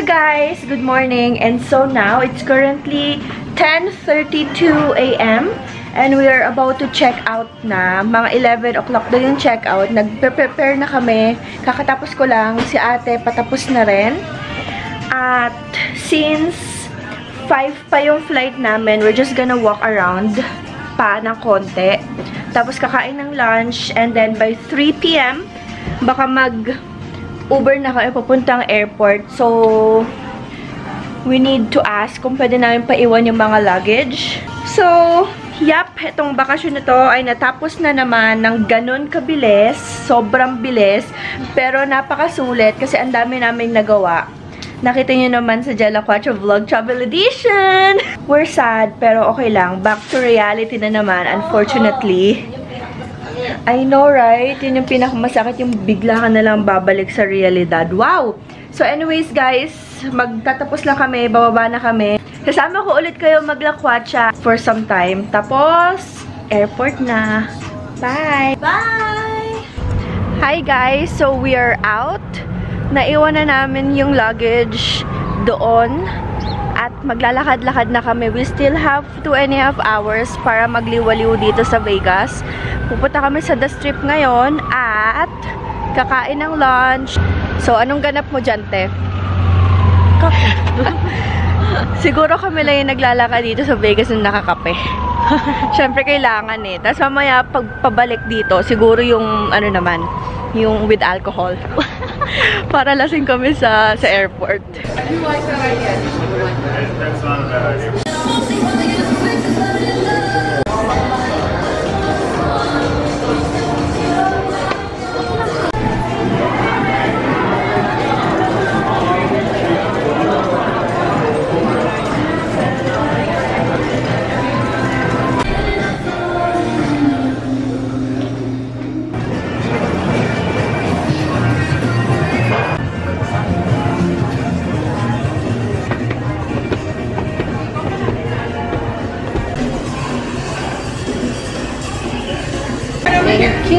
you guys! Good morning! And so now, it's currently 10.32 a.m. And we are about to check out na. Mga 11 o'clock daw yung check out. Nag-prepare na kami. Kakatapos ko lang. Si ate patapos na rin. At since 5 pa yung flight namin, we're just gonna walk around pa ng konti. Tapos kakain ng lunch. And then by 3 p.m., baka mag Uber na kami papuntang airport. So, we need to ask kung pwede namin paiwan yung mga luggage. So, yap, itong bakasyon na to ay natapos na naman ng ganun kabilis. Sobrang bilis. Pero napakasulit kasi ang dami namin nagawa. Nakita nyo naman sa Jella Quattro Vlog Travel Edition. We're sad, pero okay lang. Back to reality na naman, unfortunately. I know, right? Yun yung pinakamasakit, yung bigla ka na lang babalik sa realidad. Wow! So anyways, guys, magtatapos lang kami, bababa na kami. Kasama ko ulit kayo maglakwatsa for some time. Tapos, airport na. Bye! Bye! Hi guys! So we are out. Naiwan na namin yung luggage doon. At maglalakad-lakad na kami. We still have two and a half hours para magliwaliw dito sa Vegas. Pupunta kami sa The Strip ngayon at kakain ng lunch. So, anong ganap mo dyan, te? Siguro kami lang yung naglalakad dito sa Vegas na nakakape. Siyempre, kailangan eh. Tapos mamaya, pag pabalik dito, siguro yung, ano naman, yung with alcohol. Para lasing kami sa sa airport. You like that idea? That's not a bad idea.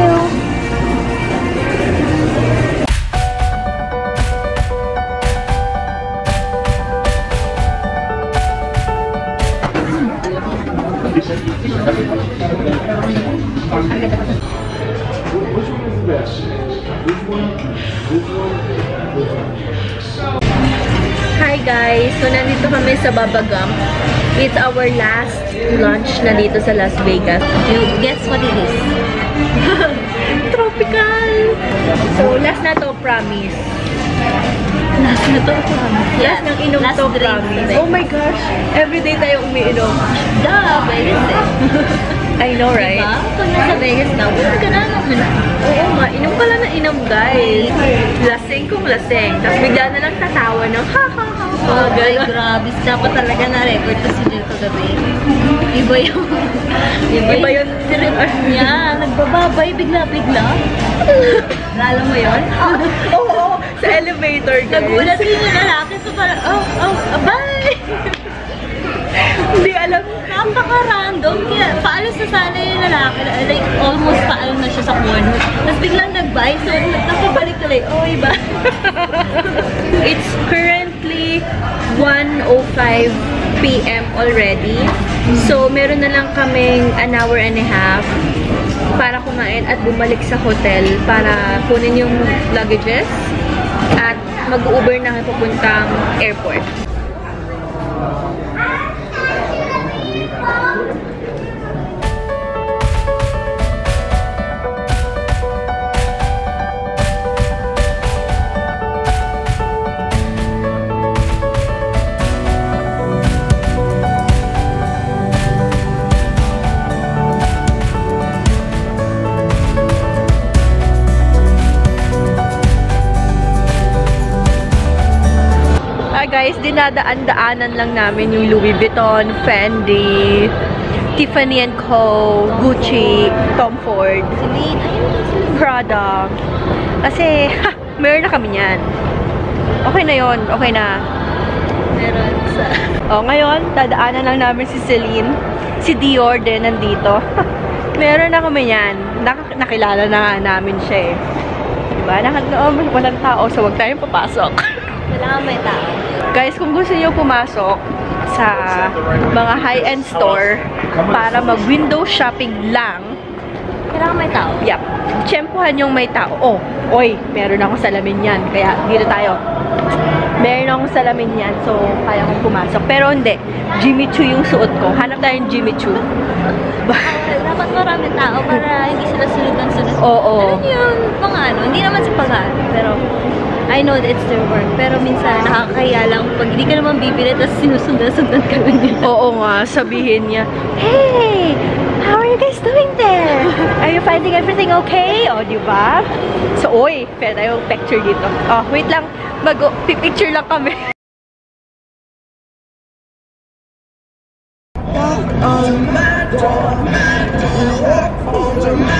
You. Hi guys! So, nandito kami sa Babagam. It's our last lunch na dito sa Las Vegas. You guess what it is? Tropical! So, last na to, promise. Last na to, promise. Last ng inom Last to, drink promise. Oh my gosh! Everyday tayo umiinom. Duh, Vegas eh. I know, right? Diba? Pag nasa Vegas ka, wala ka na naman. Oo nga, inom pala na inom, guys. Lasing kung lasing. Tapos bigla na lang tatawa ng ha ha ha ha. Oh, ay, grabe. Dapat talaga na-record to si Jill kagabi. Iba yung... Iba, Iba yung trip. niya. Nagbababay bigla-bigla. Alam mo yun? Oo, oo, sa elevator, guys. Nagulat din yung lalaki. So parang, oh, oh, bye! Hindi alam. Napaka-random. Kaya, paalis na sana yung lalaki. Like, almost paalis na siya sa corner. Tapos biglang nag-bye. So, nakabalik na like, oh, iba. It's currently 1.05 p.m. already. So, meron na lang kaming an hour and a half para kumain at bumalik sa hotel para kunin yung luggages at mag-Uber na kami papuntang airport. Dinadaan-daanan lang namin yung Louis Vuitton, Fendi, Tiffany Co, Gucci, Tom Ford, Prada. Kasi, ha, meron na kami niyan. Okay na yon, okay na. Meron sa... O, ngayon, dadaanan lang namin si Celine. Si Dior din nandito. meron na kami yan. Nak nakilala na namin siya eh. Diba? Nak oh, walang tao, so wag tayong papasok. Kailangan may tao. Guys, kung gusto niyo pumasok sa mga high-end store para mag-window shopping lang, Kailangan may tao. Yep. Tsempuhan yung may tao. Oh, oy, meron akong salamin yan. Kaya, dito tayo. Meron akong salamin yan. So, kaya kong pumasok. Pero hindi. Jimmy Choo yung suot ko. Hanap tayo ng Jimmy Choo. Dapat marami tao para hindi sila sunod ng sunod. Oo. Alam niyo yung mga ano, hindi naman sa pag pero I know that it's their work. Pero minsan, nakakahiya lang pag hindi ka naman bibili, tapos sinusundan-sundan ka lang nila. Oo nga, sabihin niya, Hey! How are you guys doing there? Are you finding everything okay? O, di ba? So, oy, pwede tayo picture dito. Oh, wait lang. Bago, pipicture lang kami. Hi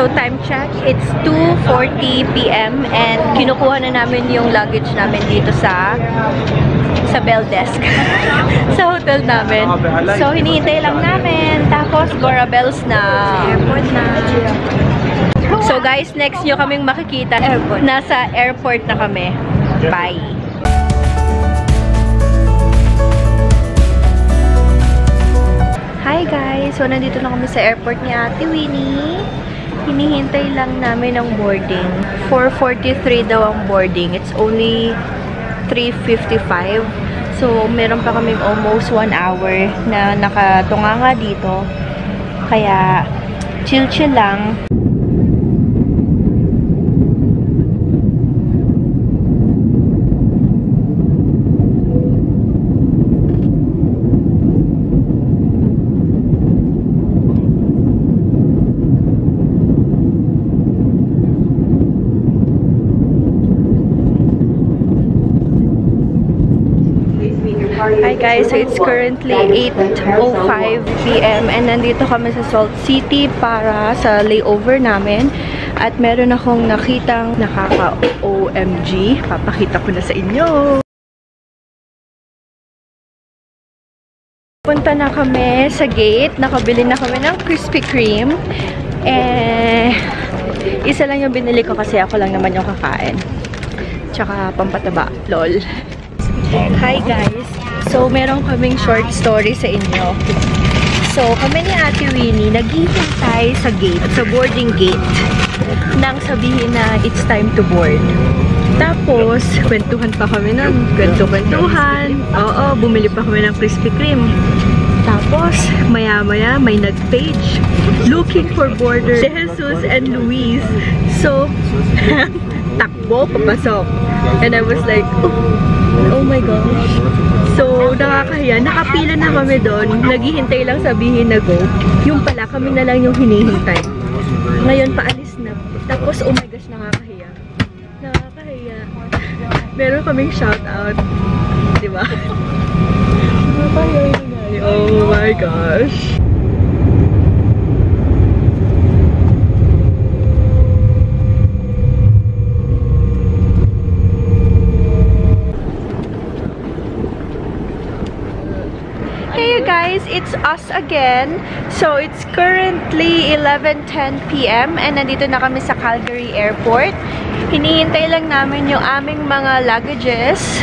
So time check, it's 2.40 p.m. and kinukuha na namin yung luggage namin dito sa sa bell desk sa hotel namin. So hinihintay lang namin. Tapos Gora Bells na. Airport na. So guys, next nyo kaming makikita. Airport. Nasa airport na kami. Bye! Hi guys! So nandito na kami sa airport ni Ate Winnie. Hinihintay lang namin ang boarding. 4.43 daw ang boarding. It's only 3.55. So meron pa kami almost 1 hour na nakatunga nga dito. Kaya chill-chill lang. Hi guys, so it's currently 8.05 p.m. and nandito kami sa Salt City para sa layover namin. At meron akong nakitang nakaka-OMG. Papakita ko na sa inyo. Punta na kami sa gate. Nakabili na kami ng Krispy Kreme. Eh, isa lang yung binili ko kasi ako lang naman yung kakain. Tsaka pampataba. LOL. Hi guys! So, meron kaming short story sa inyo. So, kami ni Ate Winnie, naghihintay sa gate, sa boarding gate, nang sabihin na it's time to board. Tapos, kwentuhan pa kami nun. Kwento-kwentuhan. Oo, bumili pa kami ng Krispy Kreme. Tapos, maya-maya, may nag-page. Looking for boarders. De Jesus and Luis. So, takbo, papasok. And I was like, oh, oh my gosh. So, nakakahiya. Nakapila na kami doon. Naghihintay lang sabihin na go. Yung pala, kami na lang yung hinihintay. Ngayon, paalis na. Tapos, oh my gosh, nakakahiya. Nakakahiya. Meron kaming shoutout. Diba? Nakakahiya yun. Oh my gosh. Hey you guys, it's us again. So it's currently 11:10 p.m. and nandito na kami sa Calgary Airport. Hinihintay lang namin yung aming mga luggages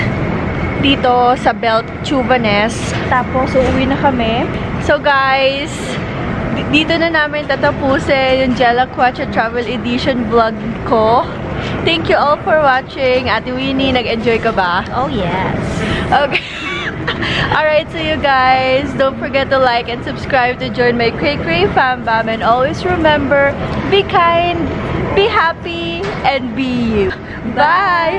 dito sa Belt Chuvanes. Tapos uuwi na kami. So guys, di- dito na namin tatapusin yung Jella Quacha Travel Edition vlog ko. Thank you all for watching. Ate Winnie, nag-enjoy ka ba? Oh, yes. Okay. Alright, so you guys, don't forget to like and subscribe to join my Cray Cray Fam Bam. And always remember, be kind, be happy, and be you. Bye!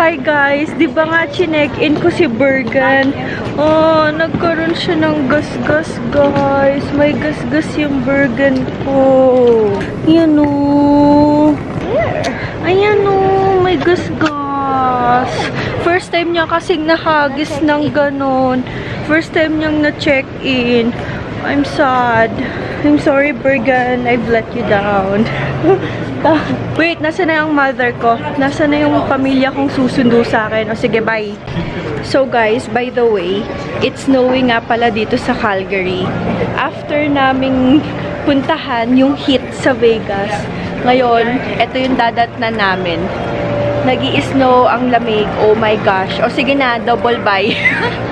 Hi guys, di ba nga chinek-in ko si Bergen? Oh, nagkaroon siya ng gas-gas guys. May gas-gas yung Bergen ko. Yan o. Ayan o, may gas-gas. First time niya kasing nahagis ng ganon. First time niyang na-check-in. I'm sad. I'm sorry, Bergen. I've let you down. Wait, nasa na yung mother ko? Nasa na yung pamilya kong susundo sa akin? O sige, bye. So guys, by the way, it's snowing nga pala dito sa Calgary. After naming puntahan yung hit sa Vegas, Ngayon, ito yung dadat na namin. Nag snow ang lamig. Oh my gosh. O sige na, double buy.